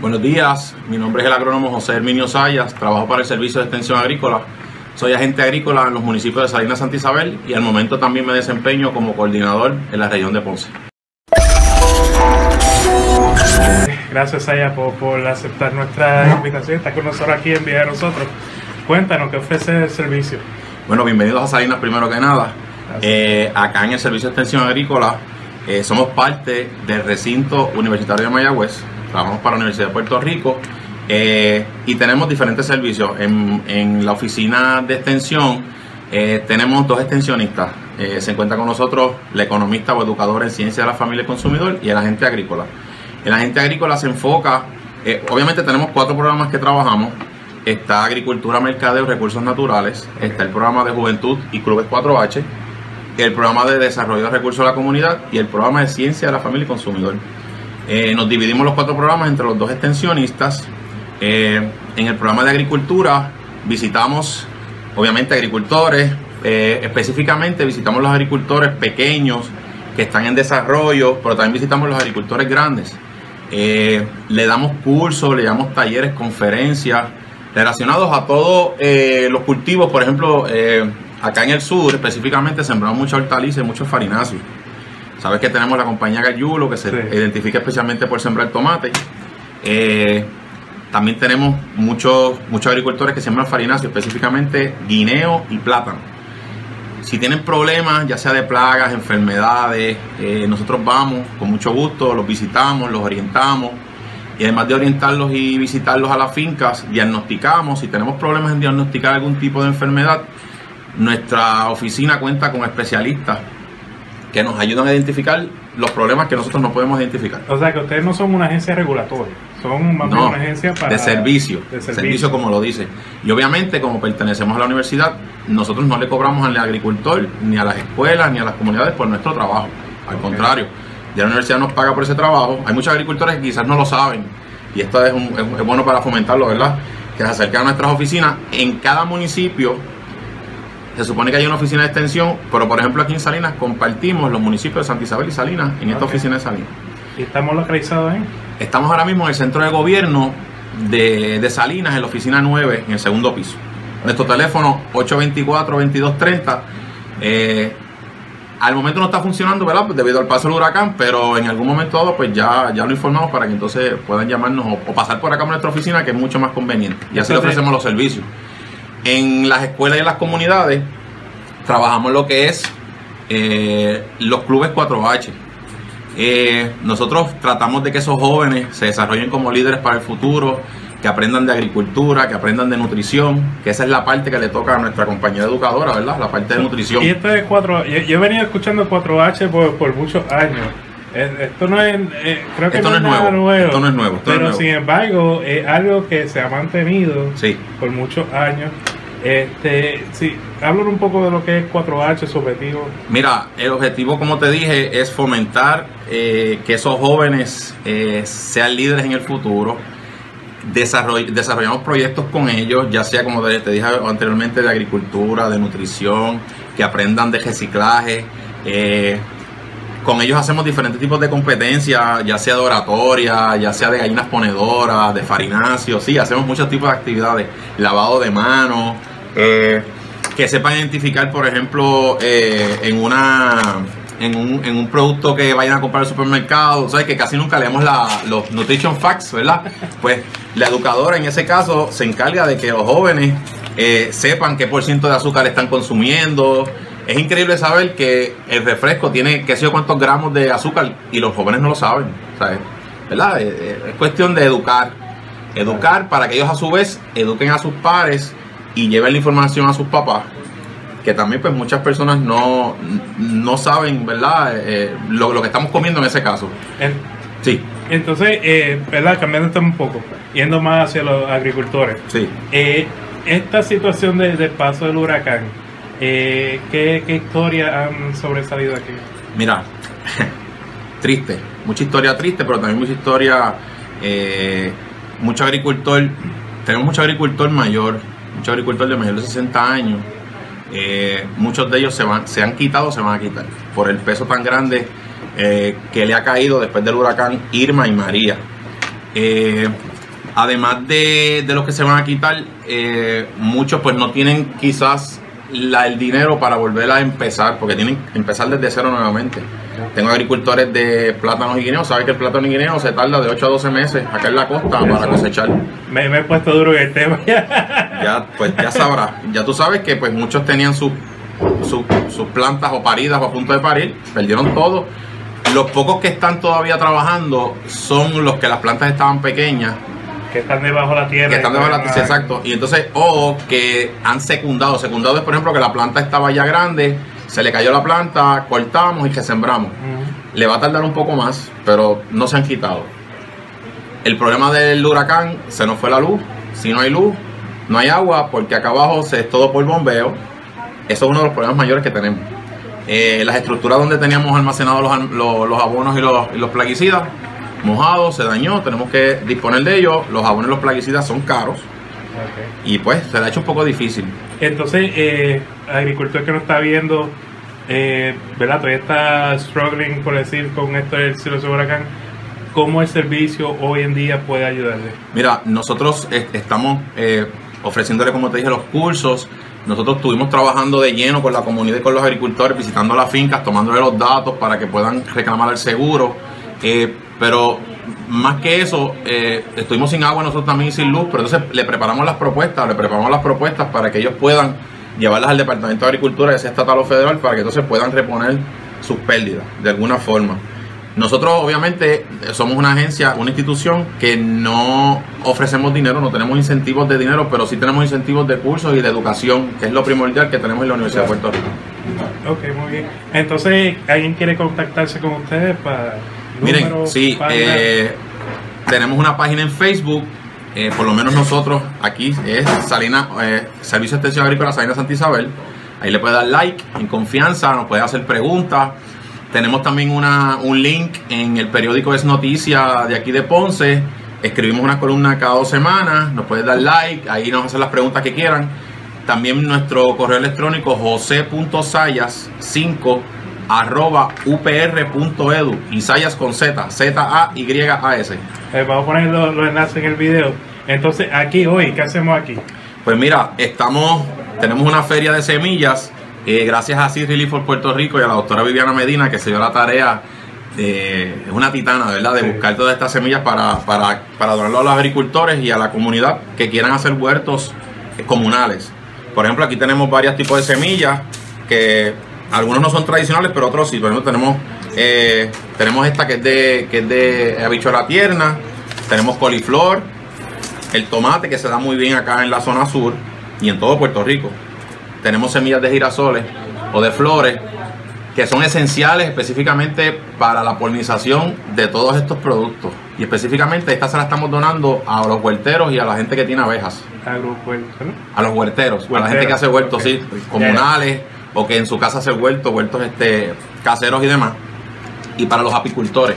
Buenos días, mi nombre es el agrónomo José Herminio Sayas, trabajo para el Servicio de Extensión Agrícola. Soy agente agrícola en los municipios de Salinas Santa Isabel y al momento también me desempeño como coordinador en la región de Ponce. Gracias, Saya, por, aceptar nuestra invitación. Está con nosotros aquí en Vía de Nosotros. Cuéntanos, ¿qué ofrece el servicio? Bueno, bienvenidos a Salinas primero que nada. Eh, acá en el Servicio de Extensión Agrícola eh, somos parte del recinto universitario de Mayagüez, trabajamos para la Universidad de Puerto Rico eh, y tenemos diferentes servicios. En, la oficina de extensión tenemos dos extensionistas. se encuentra con nosotros la economista o educadora en ciencia de la familia y consumidor y el agente agrícola. El agente agrícola se enfoca, obviamente tenemos cuatro programas que trabajamos está Agricultura, Mercadeo, Recursos Naturales, está el programa de Juventud y Clubes 4H, el programa de Desarrollo de Recursos de la Comunidad y el programa de Ciencia de la Familia y Consumidor. Eh, nos dividimos los cuatro programas entre los dos extensionistas. Eh, en el programa de Agricultura visitamos, obviamente, agricultores, eh, específicamente visitamos los agricultores pequeños que están en desarrollo, pero también visitamos los agricultores grandes. le damos cursos, le damos talleres, conferencias, relacionados a todos eh, los cultivos, por ejemplo, eh, acá en el sur específicamente sembramos mucha hortaliza y muchos farináceos. Sabes que tenemos la compañía Gallulo que se identifica especialmente por sembrar tomate. Eh, también tenemos muchos, muchos agricultores que siembran farináceos, específicamente guineo y plátano. Si tienen problemas, ya sea de plagas, enfermedades, nosotros vamos con mucho gusto, los visitamos, los orientamos, y además de orientarlos y visitarlos a las fincas, diagnosticamos, si tenemos problemas en diagnosticar algún tipo de enfermedad, nuestra oficina cuenta con especialistas que nos ayudan a identificar los problemas que nosotros no podemos identificar. O sea que ustedes no son una agencia regulatoria, son más una agencia para... De servicio, de servicio, como lo dice. Y obviamente como pertenecemos a la universidad, nosotros no le cobramos al agricultor, ni a las escuelas, ni a las comunidades por nuestro trabajo. Al contrario, ya la universidad nos paga por ese trabajo. Hay muchos agricultores que quizás no lo saben y esto es, bueno para fomentarlo, ¿verdad? Que se acerquen a nuestras oficinas. En cada municipio se supone que hay una oficina de extensión, pero por ejemplo aquí en Salinas compartimos los municipios de Santa Isabel y Salinas en esta oficina de Salinas. ¿Y estamos localizados ahí? Estamos ahora mismo en el centro de gobierno de, Salinas, en la oficina 9, en el segundo piso. Nuestro teléfono 824-2230. Eh, al momento no está funcionando, ¿verdad? Pues debido al paso del huracán, pero en algún momento dado, pues ya, ya lo informamos para que entonces puedan llamarnos o, pasar por acá a nuestra oficina, que es mucho más conveniente. Y así le ofrecemos los servicios. En las escuelas y en las comunidades trabajamos lo que es eh, los clubes 4H. Eh, nosotros tratamos de que esos jóvenes se desarrollen como líderes para el futuro, que aprendan de agricultura, que aprendan de nutrición, que esa es la parte que le toca a nuestra compañía educadora, ¿verdad? La parte de nutrición. Y esto es 4, yo, he venido escuchando 4H por, muchos años. Esto no es, eh, creo que esto no, es nuevo, Esto no es nuevo. pero sin embargo, es algo que se ha mantenido por muchos años. Este, sí, háblame un poco de lo que es 4H, su objetivo. Mira, el objetivo, como te dije, es fomentar eh, que esos jóvenes eh, sean líderes en el futuro desarrollamos proyectos con ellos, ya sea como te, dije anteriormente, de agricultura, de nutrición, que aprendan de reciclaje. Eh, con ellos hacemos diferentes tipos de competencias, ya sea de oratoria, ya sea de gallinas ponedoras, de farinacio, sí, hacemos muchos tipos de actividades, lavado de manos, eh, que sepan identificar, por ejemplo, eh, en una en un, en un producto que vayan a comprar al supermercado, ¿sabes? Que casi nunca leemos la, los nutrition facts, ¿verdad? Pues la educadora en ese caso se encarga de que los jóvenes eh, sepan qué por ciento de azúcar están consumiendo. Es increíble saber que el refresco tiene qué sé yo cuántos gramos de azúcar y los jóvenes no lo saben, ¿sabes? ¿verdad? Eh, eh, es cuestión de educar. Educar para que ellos a su vez eduquen a sus pares y lleven la información a sus papás que también pues muchas personas no, no saben, ¿verdad? Eh, lo, lo, que estamos comiendo en ese caso. sí. Entonces, eh, ¿verdad? Cambiando un poco, yendo más hacia los agricultores. Sí. Eh, esta situación de, paso del huracán, ¿qué, ¿qué, historia han sobresalido aquí? Mira, triste, mucha historia triste, pero también mucha historia, mucho agricultor, tenemos mucho agricultor mayor, mucho agricultor de mayor de 60 años, eh, muchos de ellos se, van, se han quitado, se van a quitar por el peso tan grande eh, que le ha caído después del huracán Irma y María. Eh, además de, de, los que se van a quitar, eh, muchos pues no tienen quizás la, el dinero para volver a empezar, porque tienen que empezar desde cero nuevamente. Tengo agricultores de plátanos y guineos. Sabes que el plátano y guineo se tarda de 8 a 12 meses acá en la costa para cosechar. Me, he puesto duro en el tema. ya, pues ya sabrás. Ya tú sabes que pues muchos tenían sus sus plantas o paridas o a punto de parir, perdieron todo. Los pocos que están todavía trabajando son los que las plantas estaban pequeñas. Que están debajo de la tierra. Que están debajo de la tierra, exacto. Y entonces, o que han secundado. Secundado es, por ejemplo, que la planta estaba ya grande, se le cayó la planta, cortamos y que sembramos. Le va a tardar un poco más, pero no se han quitado. El problema del huracán, se nos fue la luz. Si no hay luz, no hay agua, porque acá abajo se es todo por bombeo. Eso es uno de los problemas mayores que tenemos. Eh, las estructuras donde teníamos almacenados los, abonos y los, plaguicidas, mojados, se dañó, tenemos que disponer de ellos. Los abonos y los plaguicidas son caros. Y pues se le ha hecho un poco difícil. Entonces, eh, agricultor que no está viendo, eh, ¿verdad? Todavía está struggling, por decir, con esto del cielo de huracán. ¿Cómo el servicio hoy en día puede ayudarle? Mira, nosotros estamos eh, ofreciéndole, como te dije, los cursos. Nosotros estuvimos trabajando de lleno con la comunidad y con los agricultores, visitando las fincas, tomándole los datos para que puedan reclamar el seguro. Eh, pero más que eso, eh, estuvimos sin agua nosotros también sin luz, pero entonces le preparamos las propuestas, le preparamos las propuestas para que ellos puedan llevarlas al Departamento de Agricultura, ya sea estatal o federal, para que entonces puedan reponer sus pérdidas de alguna forma. Nosotros obviamente somos una agencia, una institución que no ofrecemos dinero, no tenemos incentivos de dinero, pero sí tenemos incentivos de cursos y de educación, que es lo primordial que tenemos en la Universidad de Puerto Rico. Ok, muy bien. Entonces, ¿alguien quiere contactarse con ustedes para... Miren, sí, eh, tenemos una página en Facebook, eh, por lo menos nosotros aquí es Salina, eh, Servicio de Extensión Agrícola Salina Santa Isabel. Ahí le puede dar like en confianza, nos puede hacer preguntas. Tenemos también una, un link en el periódico Es Noticia de aquí de Ponce. Escribimos una columna cada dos semanas. Nos puedes dar like. Ahí nos hacen las preguntas que quieran. También nuestro correo electrónico jose.sayas5 arroba upr.edu y sayas con z, Z-A-Y-A-S. Eh, vamos a poner los, los enlaces en el video. Entonces, aquí hoy, ¿qué hacemos aquí? Pues mira, estamos, tenemos una feria de semillas eh, gracias a Sea Relief for Puerto Rico y a la doctora Viviana Medina que se dio la tarea, es una titana, ¿verdad?, de buscar todas estas semillas para, para, para donarlo a los agricultores y a la comunidad que quieran hacer huertos comunales. Por ejemplo, aquí tenemos varios tipos de semillas que algunos no son tradicionales, pero otros sí. Por ejemplo, tenemos, eh, tenemos esta que es de, que es de habichuela tierna, tenemos coliflor, el tomate que se da muy bien acá en la zona sur y en todo Puerto Rico tenemos semillas de girasoles o de flores que son esenciales específicamente para la polinización de todos estos productos. Y específicamente estas se las estamos donando a los huerteros y a la gente que tiene abejas. A los huerteros. A los huerteros, a la gente que hace huertos, sí, comunales o que en su casa hace huertos, huertos este, caseros y demás. Y para los apicultores.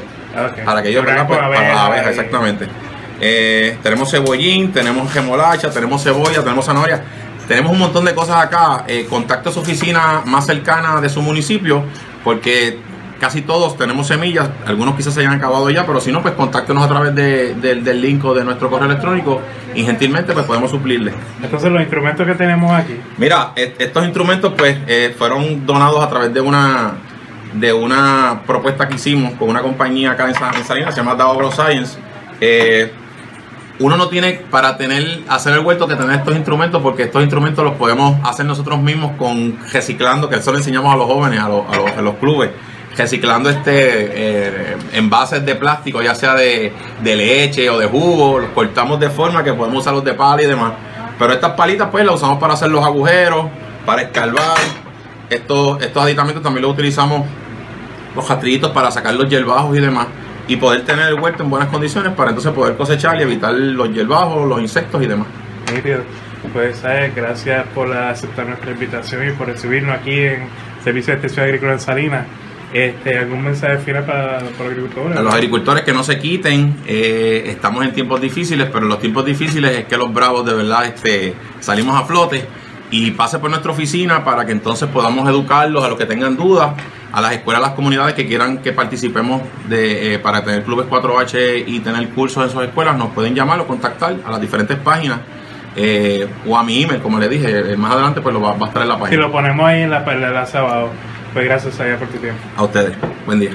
Para que ellos vengan pues, para las abejas, exactamente. Eh, tenemos cebollín, tenemos gemolacha, tenemos cebolla, tenemos zanahoria. Tenemos un montón de cosas acá. Eh, a su oficina más cercana de su municipio, porque casi todos tenemos semillas. Algunos quizás se hayan acabado ya, pero si no, pues contáctenos a través del link o de nuestro correo electrónico y gentilmente pues podemos suplirle. Entonces, los instrumentos que tenemos aquí. Mira, estos instrumentos pues eh, fueron donados a través de una de una propuesta que hicimos con una compañía acá en, Salinas, se llama Dow Science. Eh, uno no tiene para tener hacer el huerto que tener estos instrumentos porque estos instrumentos los podemos hacer nosotros mismos con reciclando que eso le enseñamos a los jóvenes a los, a los, clubes reciclando este eh, envases de plástico ya sea de, leche o de jugo los cortamos de forma que podemos usarlos de pala y demás pero estas palitas pues las usamos para hacer los agujeros para escarbar estos, estos aditamentos también los utilizamos los rastrillitos para sacar los hierbajos y demás y poder tener el huerto en buenas condiciones para entonces poder cosechar y evitar los hierbajos, los insectos y demás. Pues gracias por aceptar nuestra invitación y por recibirnos aquí en Servicio de Extensión Agrícola en Salinas. Este, ¿Algún mensaje final para, para los agricultores? A los agricultores que no se quiten, eh, estamos en tiempos difíciles, pero los tiempos difíciles es que los bravos de verdad este, salimos a flote y pase por nuestra oficina para que entonces podamos educarlos a los que tengan dudas, a las escuelas, a las comunidades que quieran que participemos de, eh, para tener clubes 4H y tener cursos en sus escuelas, nos pueden llamar o contactar a las diferentes páginas. Eh, o a mi email, como le dije, eh, más adelante pues lo va, a estar en la página. Si lo ponemos ahí en la, en la sábado. Pues gracias, Saya, por tu tiempo. A ustedes. Buen día.